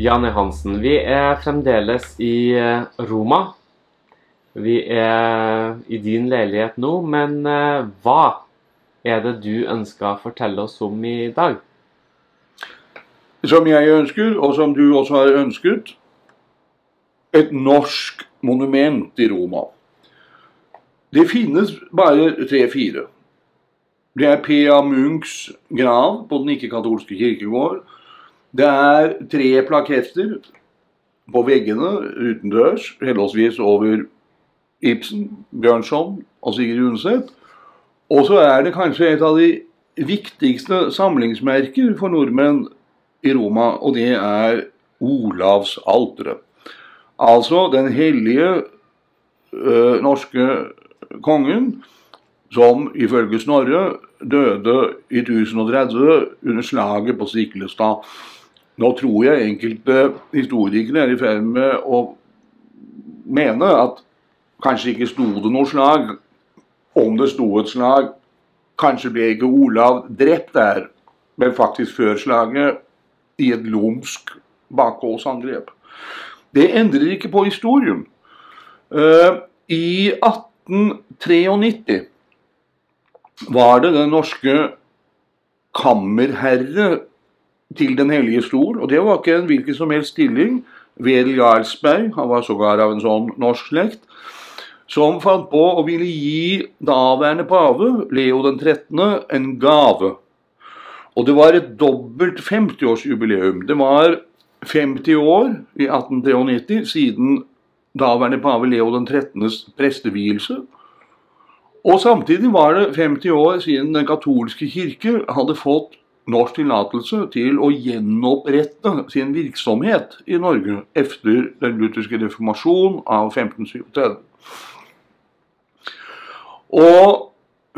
Janne Hansen, vi er fremdeles i eh, Roma. Vi er i din leilighet nå, men eh, hva er det du ønsker å fortelle oss om i dag? Som jeg ønsker, og som du også har ønsket, et norsk monument i Roma. Det finnes bare tre-fire. Det er P.A. Munchs grav på den ikke-katolske kirkegård. Det er tre plaketter på veggene utendørs, henholdsvis over Ibsen, Bjørnson og Sigrid Undset. Og så er det kanskje et av de viktigste samlingsmerker for nordmenn i Roma, og det er Olavsalteret. Altså den hellige ø, norske kongen som ifølge Snorre døde i 1030 under slaget på Stiklestad. Nå tror jeg enkelte historikere er i ferd med å mene at kanskje ikke sto det noe slag. Om det sto et slag, kanskje ble ikke Olav drept der, men faktisk før slaget i et lumsk bakholdsangrep. Det endrer ikke på historien. Uh, I 1893 var det den norske kammerherre til Den hellige stol, og det var ikke en hvilken som helst stilling. Wedel Jarlsberg, han var sågar av en sånn norsk slekt, som fant på å ville gi daværende pave, Leo den 13., en gave. Og det var et dobbelt 50-årsjubileum. Det var 50 år i 1893 siden daværende pave Leo den 13.s prestevielse. Og samtidig var det 50 år siden den katolske kirke hadde fått norsk tillatelse til å gjenopprette sin virksomhet i Norge etter den lutherske reformasjon av 1537. Og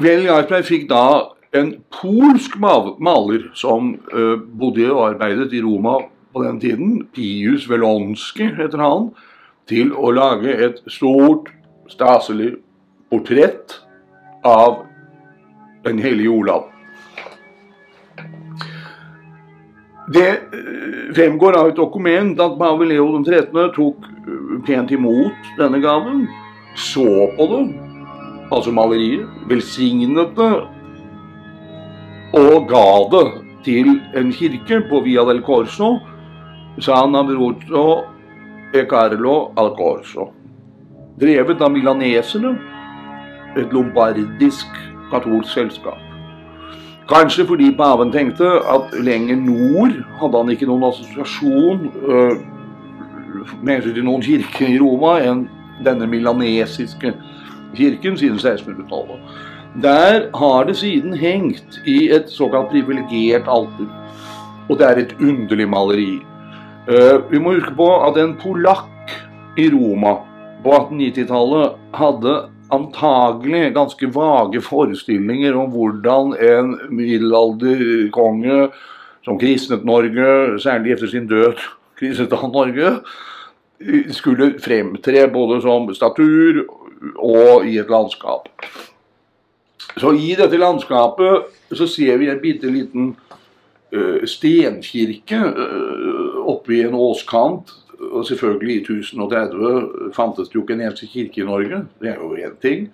Vel Jarlsberg fikk da en polsk maler som uh, bodde og arbeidet i Roma på den tiden, Pius Velonski heter han, til å lage et stort, staselig portrett av den hellige Olav. Det fremgår av et dokument at pave Leo 13. tok pent imot denne gaven, så på det, altså maleriet, velsignet det og ga det til en kirke på Via del Corso, San Abruzzo e Carlo al Corso. Drevet av milaneserne, et lombardisk katolsk selskap. Kanskje fordi paven tenkte at lenger nord hadde han ikke noen assosiasjon øh, med hensyn til noen kirker i Roma enn denne milanesiske kirken siden 1600-tallet. Der har det siden hengt i et såkalt privilegert alter. Og det er et underlig maleri. Uh, vi må huske på at en polakk i Roma på 1890-tallet hadde antagelig ganske vage forestillinger om hvordan en middelalderkonge som kristnet Norge, særlig etter sin død kristnet han Norge, skulle fremtre både som statur og i et landskap. Så i dette landskapet så ser vi en bitte liten uh, stenkirke uh, oppe i en åskant. Og selvfølgelig i 1030 fantes det jo ikke en eneste kirke i Norge. Det er jo én ting.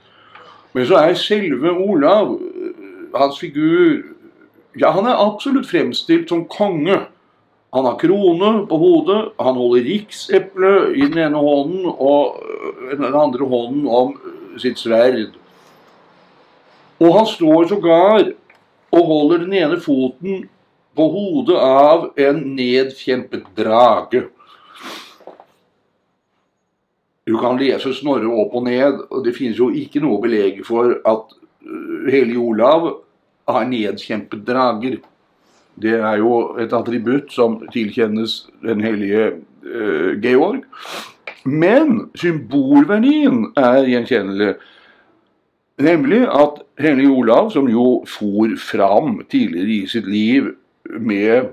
Men så er selve Olav, hans figur Ja, han er absolutt fremstilt som konge. Han har krone på hodet, han holder rikseple i den ene hånden og den andre hånden om sitt sverd. Og han står sågar og holder den ene foten på hodet av en nedkjempet drage. Du kan lese Snorre opp og ned, og det finnes jo ikke noe belegg for at hellige Olav har nedkjempet drager. Det er jo et attributt som tilkjennes den hellige uh, Georg. Men symbolverdien er gjenkjennelig. Nemlig at hellige Olav, som jo for fram tidligere i sitt liv med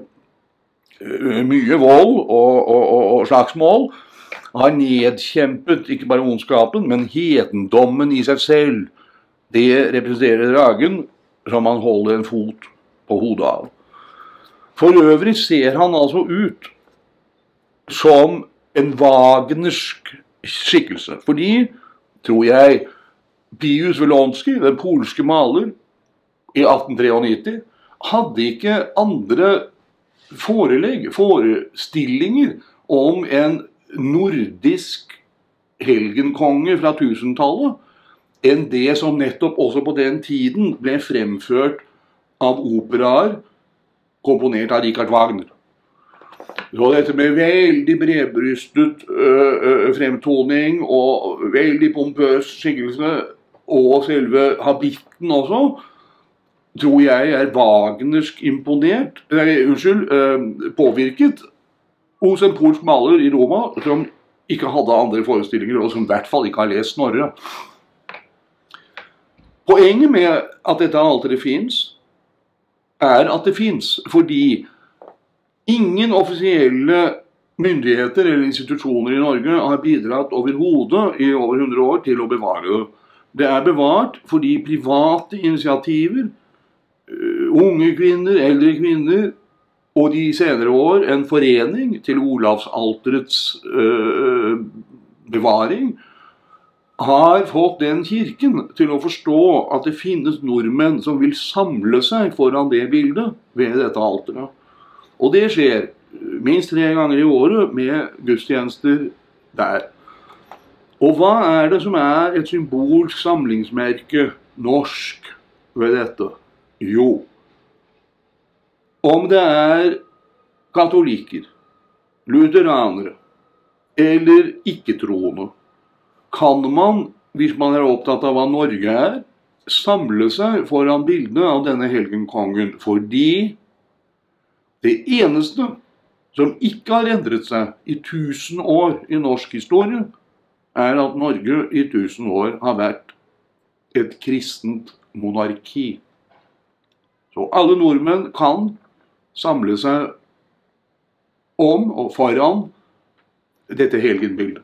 uh, mye vold og, og, og, og slagsmål, har nedkjempet ikke bare ondskapen, men hedendommen i seg selv. Det representerer dragen som han holder en fot på hodet av. For øvrig ser han altså ut som en wagnersk skikkelse. Fordi, tror jeg, Pius Welonski, den polske maler, i 1893 hadde ikke andre forelegg, forestillinger, om en nordisk helgenkonge fra 1000-tallet enn det som nettopp også på den tiden ble fremført av operaer komponert av Richard Wagner. Så dette med veldig bredbrystet fremtoning og veldig pompøs skikkelse, og selve habitten også, tror jeg er wagnersk imponert nei, Unnskyld, påvirket hos en polsk maler i Roma som ikke hadde andre forestillinger, og som i hvert fall ikke har lest Snorre. Poenget med at dette alteret fins, er at det fins fordi ingen offisielle myndigheter eller institusjoner i Norge har bidratt overhodet i over 100 år til å bevare det. Det er bevart fordi private initiativer, øh, unge kvinner, eldre kvinner, og de senere år en forening til Olavsalterets øh, bevaring, har fått den kirken til å forstå at det finnes nordmenn som vil samle seg foran det bildet ved dette alteret. Og det skjer minst tre ganger i året med gudstjenester der. Og hva er det som er et symbolsk samlingsmerke norsk ved dette? Jo, om det er katolikker, lutheranere eller ikke-troende, kan man, hvis man er opptatt av hva Norge er, samle seg foran bildene av denne helgenkongen. Fordi det eneste som ikke har endret seg i 1000 år i norsk historie, er at Norge i 1000 år har vært et kristent monarki. Så alle nordmenn kan samle seg om og foran dette helgenbildet.